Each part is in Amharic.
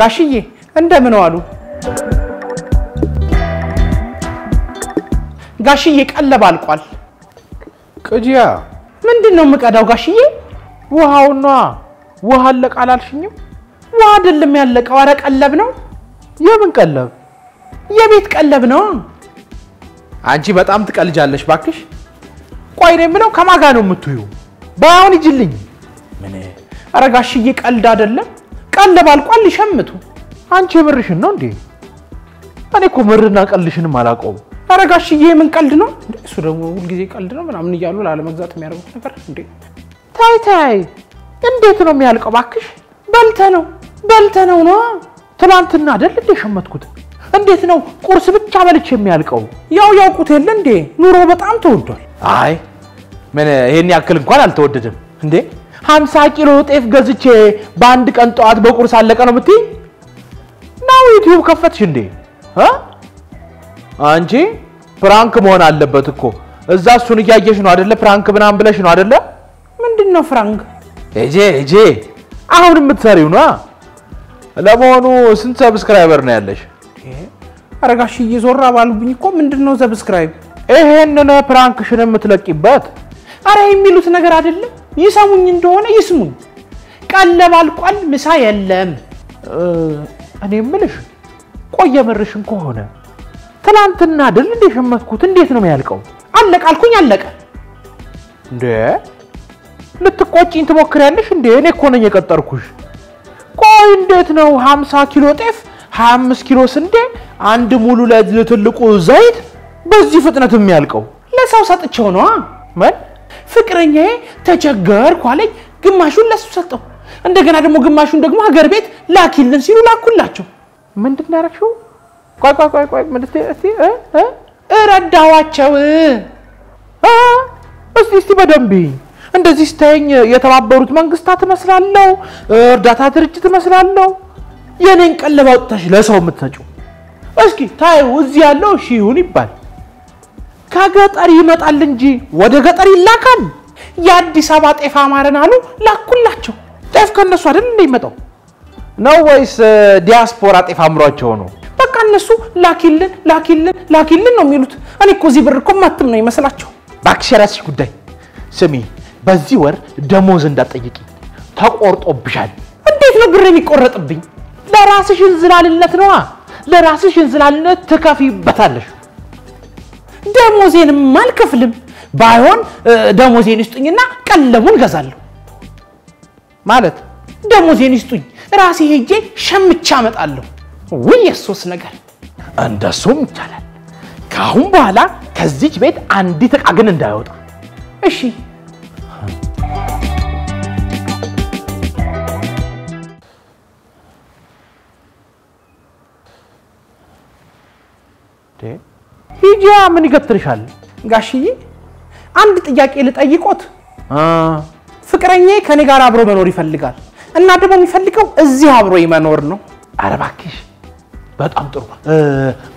ጋሽዬ እንደምን ዋሉ? ጋሽዬ ቀለብ አልቋል። ቅጂያ ምንድን ነው የምቀዳው ጋሽዬ? ውሃውና ውሃ አለቀ አላልሽኝም? ውሃ አይደለም ያለቀው፣ ኧረ ቀለብ ነው። የምን ቀለብ? የቤት ቀለብ ነው። አንቺ በጣም ትቀልጃለሽ ባክሽ። ቆይ እኔ የምለው ከማን ጋር ነው የምትዩ? ባይሆን ይጅልኝ። ምን? ጋሽዬ ቀልድ አይደለም። ቀለብ አልቋል፣ ይሸምቱ። አንቺ የምርሽን ነው እንዴ? እኔ እኮ ምርና ቀልሽንም አላውቀውም። ኧረ ጋሽዬ ምን ቀልድ ነው? እሱ ደግሞ ሁልጊዜ ቀልድ ነው ምናምን እያሉ ላለመግዛት የሚያደርጉት ነገር እንዴ! ታይ ታይ፣ እንዴት ነው የሚያልቀው ባክሽ? በልተ ነው በልተ ነው ነው ትናንትና አይደል እንዴ ሸመትኩት? እንዴት ነው ቁርስ ብቻ በልቼ የሚያልቀው? ያው ያውቁት የለ እንዴ ኑሮ በጣም ተወዷል። አይ ምን ይሄን ያክል እንኳን አልተወደድም እንዴ። 50 ኪሎ ጤፍ ገዝቼ በአንድ ቀን ጠዋት በቁርስ አለቀ ነው የምትይኝ? ነው YouTube ከፈትሽ እንዴ? እ? አንቺ prank መሆን አለበት እኮ እዛ እሱን እያየሽ ነው አይደለ? prank ምናምን ብለሽ ነው አይደለ? ምንድን ነው prank? እጄ እጄ አሁን የምትሰሪው ነው። ለመሆኑ ስንት subscriber ነው ያለሽ? ኧረ ጋሽዬ ዞራ ባሉብኝ እኮ ምንድን ነው subscribe? ይሄንን prank ሽን የምትለቂበት አረ የሚሉት ነገር አይደለም። ይሰሙኝ እንደሆነ ይስሙኝ። ቀለብ አልቋል፣ ምሳ የለም። እኔ የምልሽ ቆየ ምርሽን ከሆነ ትናንትና አይደል እንደ ሸመትኩት እንዴት ነው የሚያልቀው? አለቀ አልኩኝ፣ አለቀ። እንዴ ልትቆጪኝ ትሞክሪያለሽ እንዴ? እኔ እኮ ነኝ የቀጠርኩሽ። እንዴት ነው 50 ኪሎ ጤፍ፣ 25 ኪሎ ስንዴ፣ አንድ ሙሉ ለትልቁ ዘይት በዚህ ፍጥነት የሚያልቀው? ለሰው ሰጥቼው ነዋ። ምን ፍቅረኛዬ ተቸገርኩ አለኝ፣ ግማሹን ለሱ ሰጠው። እንደገና ደግሞ ግማሹን ደግሞ ሀገር ቤት ላኪልን ሲሉ ላኩላቸው። ምንድን ነው? ቆይ ቆይ ቆይ ቆይ ምን እስቲ እረዳዋቸው። እስቲ እስቲ በደንብ እንደዚህ ስታየኝ የተባበሩት መንግስታት እመስላለሁ? እርዳታ ድርጅት እመስላለሁ? የኔን ቀለብ አውጥተሽ ለሰው የምትሰጪው? እስኪ ታዩ እዚህ ያለው እሺ ይሁን ይባል። ከገጠር ይመጣል እንጂ ወደ ገጠር ይላካል? የአዲስ አበባ ጤፍ አማረን አሉ፣ ላኩላቸው። ጤፍ ከነሱ አይደል እንደ ይመጣው ነው ወይስ ዲያስፖራ ጤፍ አምሯቸው ነው? በቃ እነሱ ላኪልን ላኪልን ላኪልን ነው የሚሉት። እኔ እኮ እዚህ ብር እኮ ማትም ነው ይመስላቸው። እባክሽ የራስሽ ጉዳይ። ስሚ በዚህ ወር ደሞዝ እንዳትጠይቂ ተቆርጦብሻል። እንዴት ነው ብር የሚቆረጥብኝ? ለራስሽ እንዝላልነት ነዋ። ለራስሽ እንዝላልነት ትከፊበታለሽ። ደሞዜንም አልከፍልም። ባይሆን ደሞዜን ይስጡኝና ቀለቡን ገዛለሁ። ማለት ደሞዜን ይስጡኝ፣ ራሴ ሄጄ ሸምቻ አመጣለሁ። ውይ የሱስ ነገር እንደሱም ይቻላል። ከአሁን በኋላ ከዚች ቤት አንዲት ዕቃ ግን እንዳይወጣ እሺ። ሂጂ። ምን ይገትርሻል? ጋሽዬ አንድ ጥያቄ ልጠይቆት። አ፣ ፍቅረኛዬ ከኔ ጋር አብሮ መኖር ይፈልጋል እና ደግሞ የሚፈልገው እዚህ አብሮ መኖር ነው። ኧረ እባክሽ በጣም ጥሩ።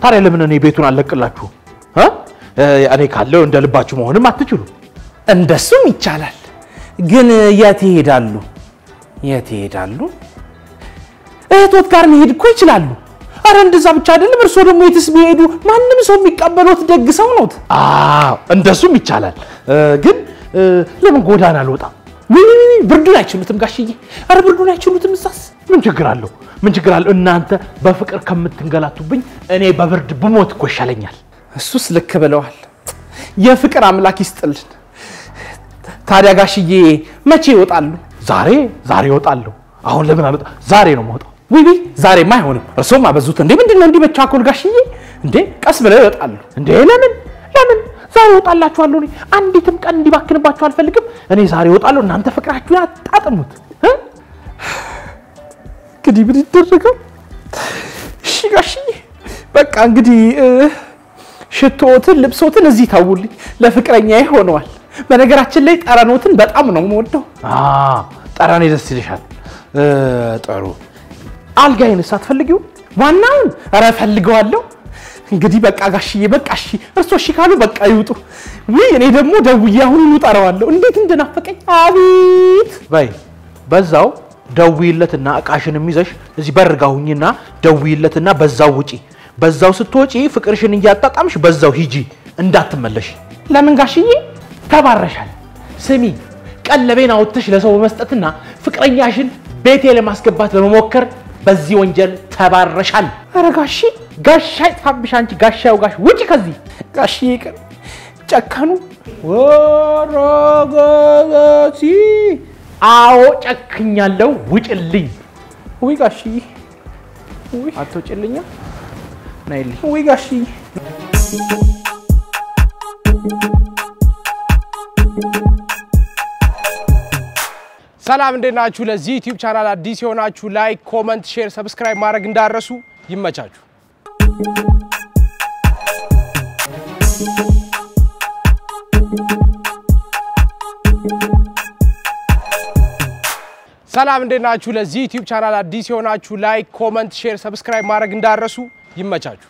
ታዲያ ለምን እኔ ቤቱን? እ፣ እኔ ካለው እንደ ልባችሁ መሆንም አትችሉ። እንደሱም ይቻላል። ግን የት ይሄዳሉ? የት ይሄዳሉ? እህቶት ጋር መሄድ እኮ ይችላሉ። አረ እንደዛ ብቻ አይደለም። እርስዎ ደግሞ የትስ ቢሄዱ ማንም ሰው የሚቀበሎት ደግ ሰው ኖት። አዎ እንደሱም ይቻላል። ግን ለምን ጎዳና አልወጣም? ብርዱን አይችሉትም ጋሽዬ። አረ ብርዱን አይችሉትም። እዛስ ምን ችግር አለው? ምን ችግር አለው? እናንተ በፍቅር ከምትንገላቱብኝ እኔ በብርድ ብሞት እኮ ይሻለኛል። እሱስ ልክ ብለዋል። የፍቅር አምላክ ይስጥልን። ታዲያ ጋሽዬ መቼ ይወጣሉ? ዛሬ ዛሬ እወጣለሁ። አሁን ለምን አልወጣ? ዛሬ ነው የምወጣው። ውይ ዛሬማ አይሆንም። እርስዎም አበዙት እንዴ! ምንድን ነው እንዲህ መቻኮል ጋሽዬ? እንዴ ቀስ ብለው ይወጣሉ። እንዴ ለምን ለምን ዛሬ እወጣላችኋለሁ። እኔ አንዲትም ቀን እንዲባክንባችሁ አልፈልግም። እኔ ዛሬ እወጣለሁ። እናንተ ፍቅራችሁን አጣጥሙት? እንግዲህ ምን ይደረጋል? እሺ ጋሽዬ፣ በቃ እንግዲህ ሽቶዎትን ልብሶትን እዚህ ተውልኝ፣ ለፍቅረኛዬ ሆነዋል። በነገራችን ላይ ጠረኖትን በጣም ነው የምወደው። ጠረኔ ደስ ይልሻል። ጥሩ አልጋዬንስ አትፈልጊው? ዋናውን ኧረ እፈልገዋለሁ። እንግዲህ በቃ ጋሽዬ በቃ እሺ፣ እርሶ እሺ ካሉ በቃ ይውጡ። ውይ እኔ ደግሞ ደውዬ አሁኑኑ እጠራዋለሁ። እንዴት እንደናፈቀኝ አቤት። በይ በዛው ደውይለትና እቃሽንም ይዘሽ እዚህ በርጋ ሁኝና ደውይለትና በዛው ውጪ። በዛው ስትወጪ ፍቅርሽን እያጣጣምሽ በዛው ሂጂ እንዳትመለሽ። ለምን ጋሽዬ ተባረሻል? ስሚ ቀለቤን አውጥተሽ ለሰው በመስጠትና ፍቅረኛሽን ቤቴ ለማስገባት በመሞከር በዚህ ወንጀል ተባረሻል። ኧረ ጋሺ ጋሻ ይጥፋብሽ አንቺ ጋሻው ጋሽ ውጪ ከዚህ ጋሽዬ ቀን ጨከኑ። ወረገሲ አዎ ጨክኛለሁ። ውጭልኝ። ውይ ጋሽዬ፣ ውይ አትወጭልኝም? ነይልኝ። ውይ ጋሽዬ ሰላም እንዴት ናችሁ? ለዚህ YouTube channel አዲስ የሆናችሁ like፣ comment፣ share፣ subscribe ማድረግ እንዳትረሱ ይመቻችሁ። ሰላም እንዴት ናችሁ? ለዚህ YouTube channel አዲስ የሆናችሁ like፣ comment፣ share፣ subscribe ማድረግ እንዳትረሱ ይመቻችሁ።